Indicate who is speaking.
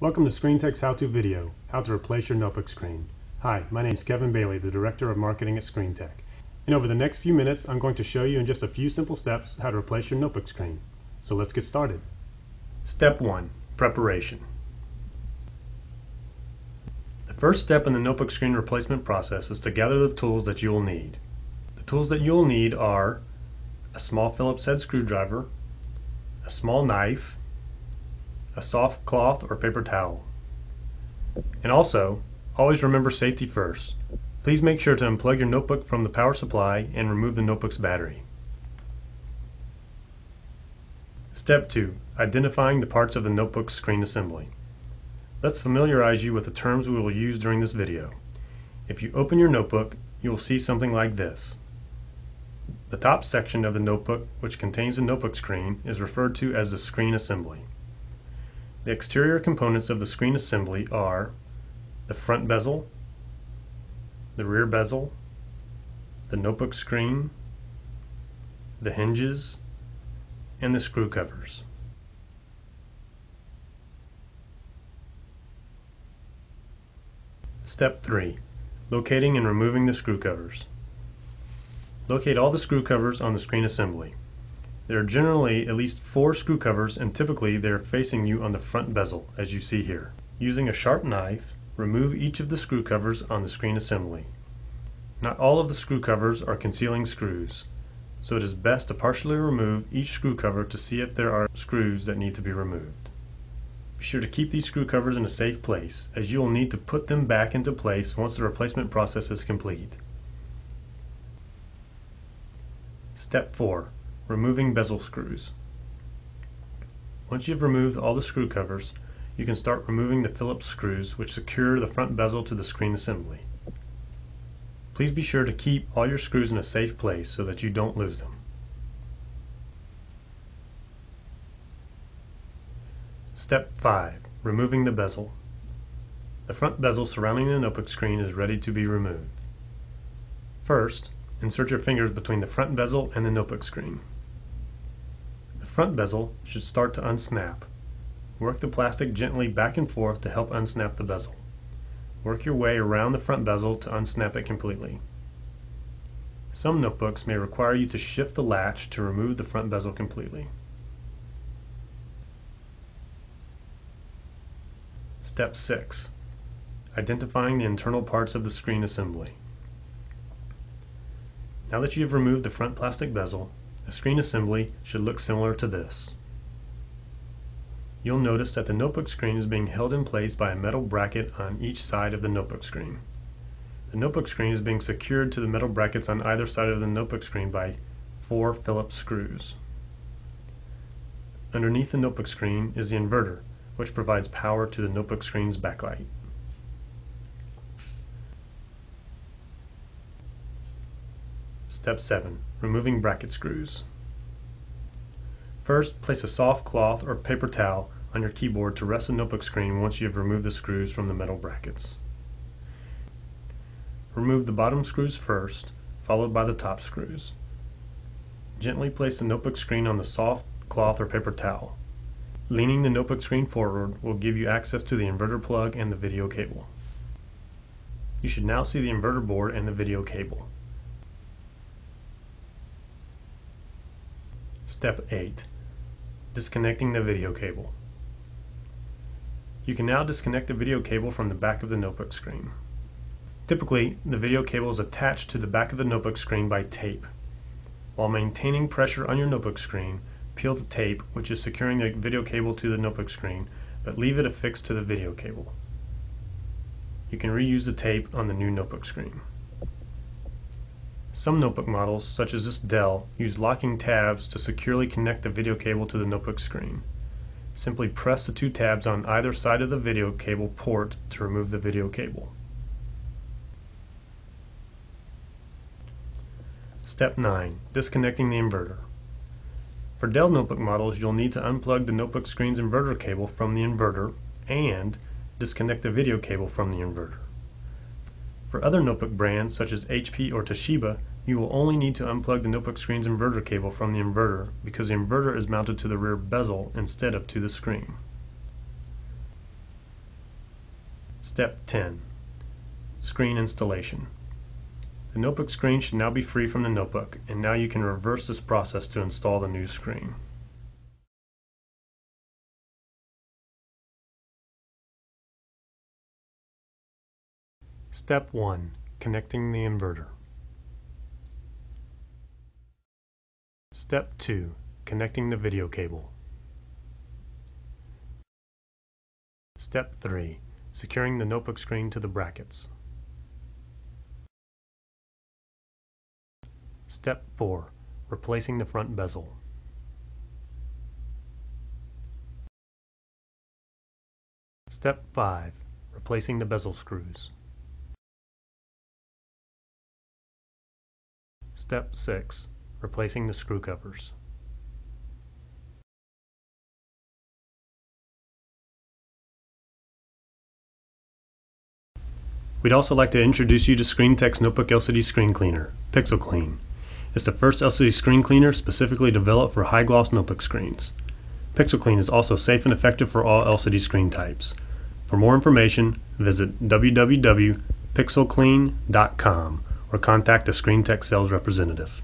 Speaker 1: Welcome to ScreenTech's how-to video, how to replace your notebook screen. Hi, my name is Kevin Bailey, the Director of Marketing at ScreenTech. And over the next few minutes, I'm going to show you in just a few simple steps how to replace your notebook screen. So let's get started. Step 1. Preparation. The first step in the notebook screen replacement process is to gather the tools that you will need. The tools that you will need are a small Phillips head screwdriver, a small knife, a soft cloth or paper towel. And also, always remember safety first. Please make sure to unplug your notebook from the power supply and remove the notebook's battery. Step 2. Identifying the parts of the notebook's screen assembly. Let's familiarize you with the terms we will use during this video. If you open your notebook, you will see something like this. The top section of the notebook, which contains the notebook screen, is referred to as the screen assembly. The exterior components of the screen assembly are the front bezel, the rear bezel, the notebook screen, the hinges, and the screw covers. Step 3. Locating and removing the screw covers. Locate all the screw covers on the screen assembly. There are generally at least four screw covers and typically they are facing you on the front bezel as you see here. Using a sharp knife, remove each of the screw covers on the screen assembly. Not all of the screw covers are concealing screws, so it is best to partially remove each screw cover to see if there are screws that need to be removed. Be sure to keep these screw covers in a safe place, as you will need to put them back into place once the replacement process is complete. Step 4. Removing bezel screws. Once you've removed all the screw covers, you can start removing the Phillips screws which secure the front bezel to the screen assembly. Please be sure to keep all your screws in a safe place so that you don't lose them. Step 5. Removing the bezel. The front bezel surrounding the notebook screen is ready to be removed. First, insert your fingers between the front bezel and the notebook screen front bezel should start to unsnap. Work the plastic gently back and forth to help unsnap the bezel. Work your way around the front bezel to unsnap it completely. Some notebooks may require you to shift the latch to remove the front bezel completely. Step 6. Identifying the internal parts of the screen assembly. Now that you have removed the front plastic bezel, a screen assembly should look similar to this. You'll notice that the notebook screen is being held in place by a metal bracket on each side of the notebook screen. The notebook screen is being secured to the metal brackets on either side of the notebook screen by four Phillips screws. Underneath the notebook screen is the inverter, which provides power to the notebook screen's backlight. Step 7. Removing bracket screws. First, place a soft cloth or paper towel on your keyboard to rest the notebook screen once you have removed the screws from the metal brackets. Remove the bottom screws first, followed by the top screws. Gently place the notebook screen on the soft cloth or paper towel. Leaning the notebook screen forward will give you access to the inverter plug and the video cable. You should now see the inverter board and the video cable. Step 8. Disconnecting the video cable. You can now disconnect the video cable from the back of the notebook screen. Typically, the video cable is attached to the back of the notebook screen by tape. While maintaining pressure on your notebook screen, peel the tape, which is securing the video cable to the notebook screen, but leave it affixed to the video cable. You can reuse the tape on the new notebook screen. Some notebook models, such as this Dell, use locking tabs to securely connect the video cable to the notebook screen. Simply press the two tabs on either side of the video cable port to remove the video cable. Step 9. Disconnecting the inverter. For Dell notebook models, you'll need to unplug the notebook screen's inverter cable from the inverter and disconnect the video cable from the inverter. For other notebook brands, such as HP or Toshiba, you will only need to unplug the notebook screen's inverter cable from the inverter because the inverter is mounted to the rear bezel instead of to the screen. Step 10 Screen Installation. The notebook screen should now be free from the notebook, and now you can reverse this process to install the new screen. Step 1 Connecting the inverter. Step 2 Connecting the video cable. Step 3 Securing the notebook screen to the brackets. Step 4 Replacing the front bezel. Step 5 Replacing the bezel screws. Step 6. Replacing the screw covers. We'd also like to introduce you to ScreenTech's Notebook LCD Screen Cleaner, Pixel Clean. It's the first LCD screen cleaner specifically developed for high-gloss notebook screens. Pixel Clean is also safe and effective for all LCD screen types. For more information, visit www.pixelclean.com or contact a ScreenTech sales representative.